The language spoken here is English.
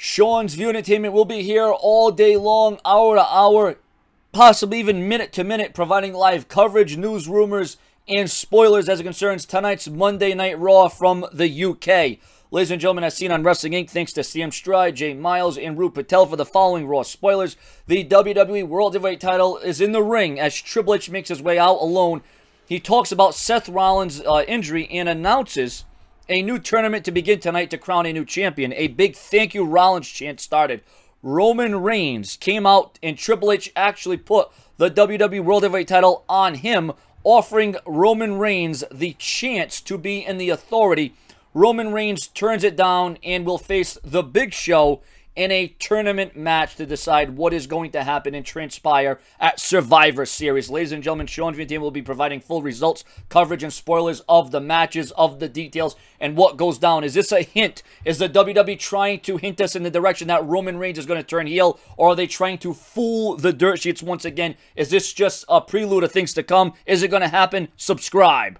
Sean's View Entertainment will be here all day long, hour to hour, possibly even minute to minute, providing live coverage, news, rumors, and spoilers as it concerns tonight's Monday Night Raw from the UK. Ladies and gentlemen, as seen on Wrestling Inc., thanks to CM Stride, Jay Miles, and Root Patel for the following Raw spoilers. The WWE World Heavyweight title is in the ring as Triple H makes his way out alone. He talks about Seth Rollins' uh, injury and announces a new tournament to begin tonight to crown a new champion. A big thank you Rollins chant started. Roman Reigns came out and Triple H actually put the WWE World Heavyweight title on him, offering Roman Reigns the chance to be in the authority. Roman Reigns turns it down and will face the Big Show in a tournament match to decide what is going to happen and transpire at Survivor Series. Ladies and gentlemen, Sean Team will be providing full results, coverage, and spoilers of the matches, of the details, and what goes down. Is this a hint? Is the WWE trying to hint us in the direction that Roman Reigns is going to turn heel, or are they trying to fool the dirt sheets once again? Is this just a prelude of things to come? Is it going to happen? Subscribe.